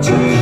就是。